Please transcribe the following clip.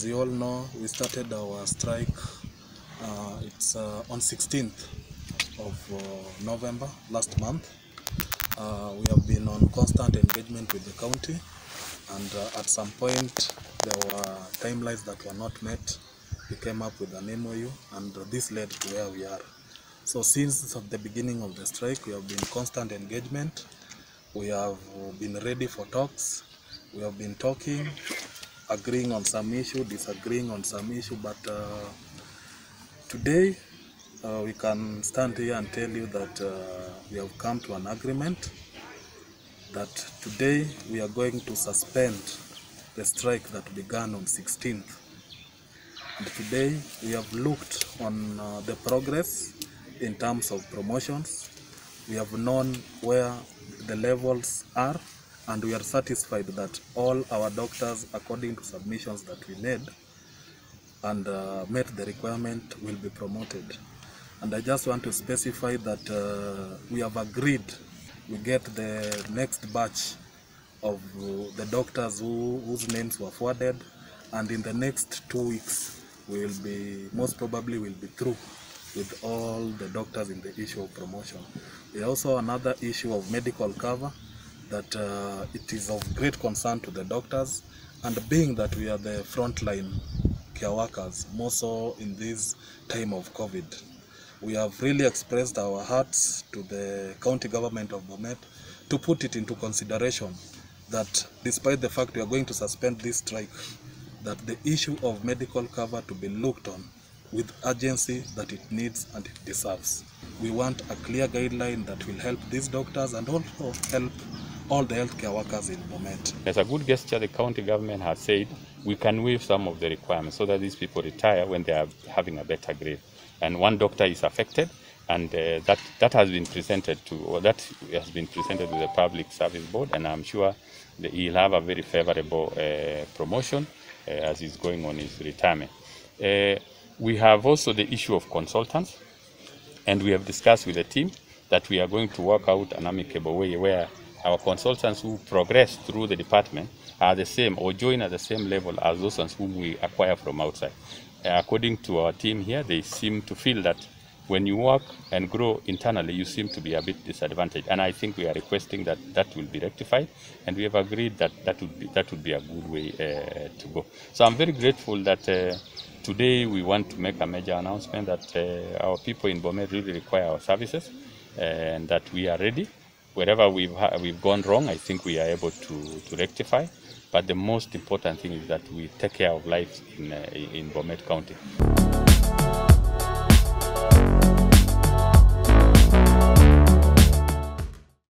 as you all know, we started our strike. Uh, it's uh, on 16th of uh, November last month. Uh, we have been on constant engagement with the county, and uh, at some point there were timelines that were not met. We came up with an MOU, and this led to where we are. So since the beginning of the strike, we have been constant engagement. We have been ready for talks. We have been talking, agreeing on some issue, disagreeing on some issue, but uh, today uh, we can stand here and tell you that uh, we have come to an agreement that today we are going to suspend the strike that began on 16th. And today we have looked on uh, the progress in terms of promotions. We have known where the levels are and we are satisfied that all our doctors, according to submissions that we made and uh, met the requirement, will be promoted. And I just want to specify that uh, we have agreed we get the next batch of the doctors who, whose names were forwarded and in the next two weeks we will be most probably will be through with all the doctors in the issue of promotion. There also another issue of medical cover that uh, it is of great concern to the doctors and being that we are the frontline care workers, more so in this time of COVID. We have really expressed our hearts to the county government of Bomet to put it into consideration that despite the fact we are going to suspend this strike, that the issue of medical cover to be looked on with urgency that it needs and it deserves. We want a clear guideline that will help these doctors and also help all the healthcare workers in Bomet. As a good gesture, the county government has said we can waive some of the requirements so that these people retire when they are having a better grade. And one doctor is affected, and uh, that that has been presented to, or that has been presented to the Public Service Board, and I'm sure he'll have a very favorable uh, promotion uh, as he's going on his retirement. Uh, we have also the issue of consultants, and we have discussed with the team that we are going to work out an amicable way where our consultants who progress through the department are the same or join at the same level as those ones whom we acquire from outside. Uh, according to our team here, they seem to feel that when you work and grow internally, you seem to be a bit disadvantaged. And I think we are requesting that that will be rectified, and we have agreed that that would be that would be a good way uh, to go. So I'm very grateful that. Uh, Today, we want to make a major announcement that uh, our people in Bomet really require our services and that we are ready wherever we've, we've gone wrong, I think we are able to, to rectify. But the most important thing is that we take care of life in, uh, in Bomet County.